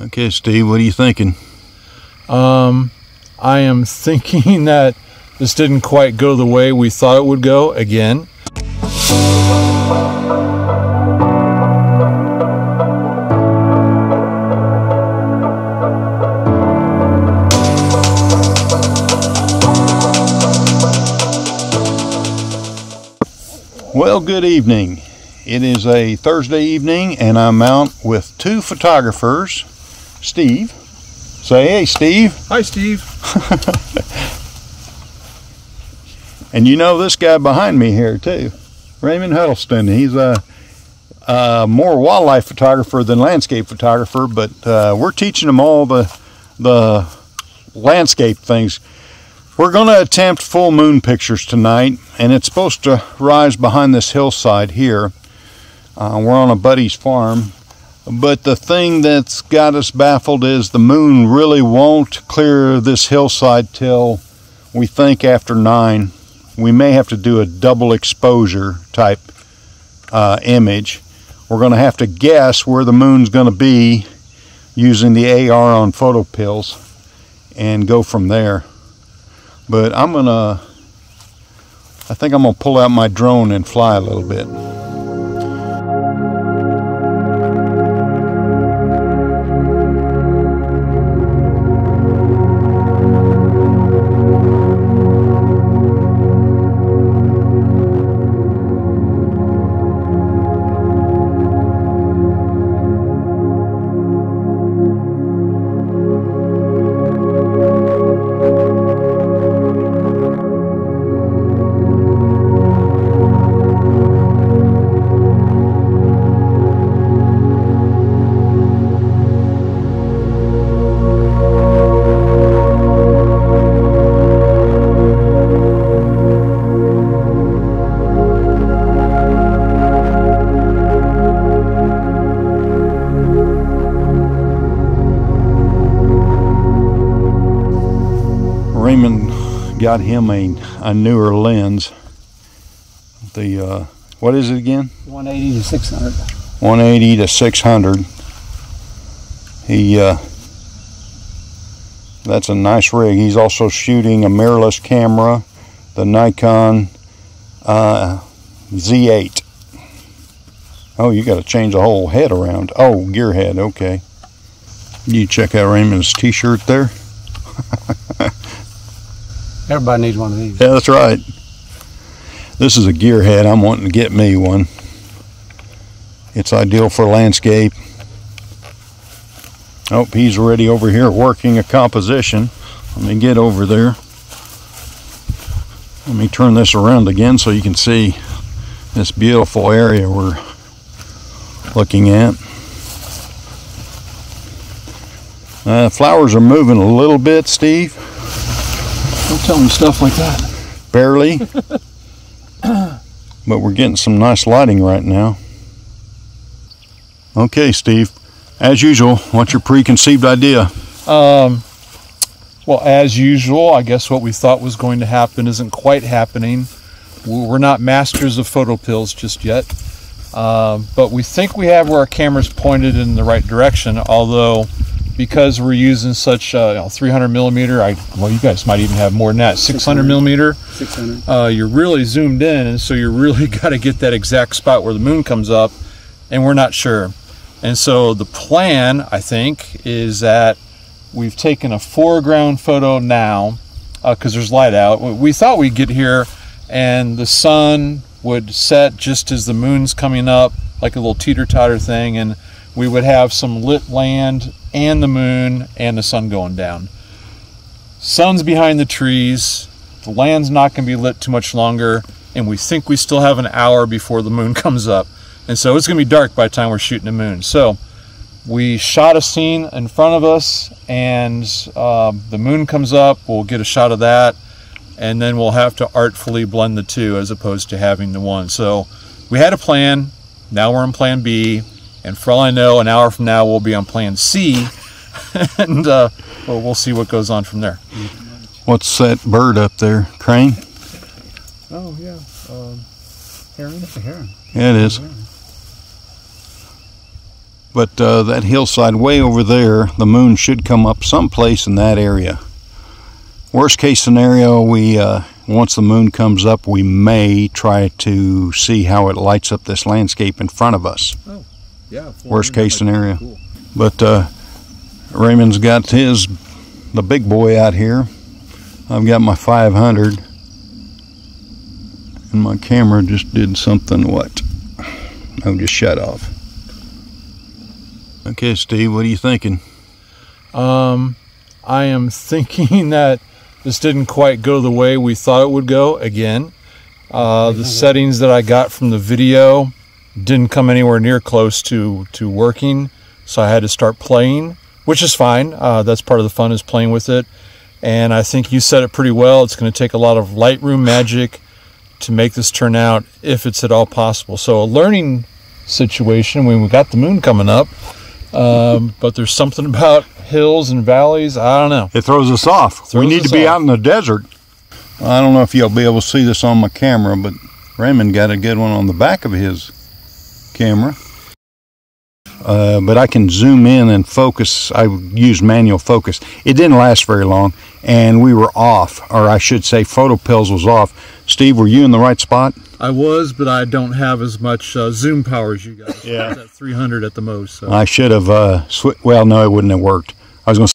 Okay, Steve, what are you thinking? Um, I am thinking that this didn't quite go the way we thought it would go again. Well, good evening. It is a Thursday evening, and I'm out with two photographers. Steve. Say, hey, Steve. Hi, Steve. And you know this guy behind me here, too. Raymond Huddleston. He's a, a more wildlife photographer than landscape photographer, but uh, we're teaching him all the, the landscape things. We're going to attempt full moon pictures tonight, and it's supposed to rise behind this hillside here. Uh, we're on a buddy's farm, but the thing that's got us baffled is the moon really won't clear this hillside till we think after nine. We may have to do a double exposure type uh, image. We're going to have to guess where the moon's going to be using the AR on PhotoPills and go from there. But I'm going to, I think I'm going to pull out my drone and fly a little bit. Got him a, a newer lens. The uh, what is it again? 180 to 600. 180 to 600. He uh, that's a nice rig. He's also shooting a mirrorless camera, the Nikon uh, Z8. Oh, you got to change the whole head around. Oh, gear head. Okay. You check out Raymond's T-shirt there. Everybody needs one of these. Yeah, that's right. This is a gearhead. I'm wanting to get me one. It's ideal for landscape. Oh, he's already over here working a composition. Let me get over there. Let me turn this around again so you can see this beautiful area we're looking at. Uh, flowers are moving a little bit, Steve. Don't tell me stuff like that. barely. but we're getting some nice lighting right now. Okay, Steve. As usual, what's your preconceived idea? Um, well, as usual, I guess what we thought was going to happen isn't quite happening. We're not masters of PhotoPills just yet, um, but we think we have where our camera's pointed in the right direction. Although, because we're using such uh, you know, 300 millimeter, I well, you guys might even have more than that, 600 millimeter. 600. uh, you're really zoomed in, and so you really got to get that exact spot where the moon comes up, and we're not sure. And so the plan, I think, is that we've taken a foreground photo now because there's light out. We- We thought we'd get here, and the sun would set just as the moon's coming up, like a little teeter totter thing, and we would have some lit land and the moon and the sun going down. Sun's behind the trees. The land's not going to be lit too much longer, and we think we still have an hour before the moon comes up. And so it's going to be dark by the time we're shooting the moon. So we shot a scene in front of us, and um, the moon comes up. We'll get a shot of that, and then we'll have to artfully blend the two as opposed to having the one. So we had a plan. Now we're on plan B, and for all I know, an hour from now we'll be on plan C, and uh, well, we'll see what goes on from there. What's that bird up there? Crane? Oh, yeah. Um, heron? It's a heron. Yeah, it is. But uh, that hillside way over there, the moon should come up someplace in that area. Worst case scenario, we uh, once the moon comes up, we may try to see how it lights up this landscape in front of us. Yeah. Worst case scenario. Cool. But uh, Raymond's got his, the big boy out here. I've got my 500. And my camera just did something, what? Oh, just shut off. Okay, Steve, what are you thinking? Um, I am thinking that this didn't quite go the way we thought it would go again. Uh, the settings that I got from the video didn't come anywhere near close to, to working, so I had to start playing, which is fine. Uh, that's part of the fun is playing with it. And I think you said it pretty well. It's going to take a lot of Lightroom magic to make this turn out, if it's at all possible. So a learning situation when we got the moon coming up. Um, but there's something about hills and valleys. I don't know. It throws us off. we need to be off. out in the desert. I don't know if you'll be able to see this on my camera, but Raymond got a good one on the back of his camera. Uh, but I can zoom in and focus. I use manual focus. It didn't last very long, and we were off, or I should say, PhotoPills was off. Steve, were you in the right spot? I was, but I don't have as much uh, zoom power as you guys. Yeah. It's at 300 at the most. So. I should have. Uh, sw- well, no, it wouldn't have worked. I was going to